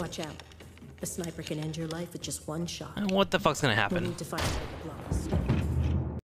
Watch out. A sniper can end your life with just one shot. And What the fuck's gonna We happen? need to find a block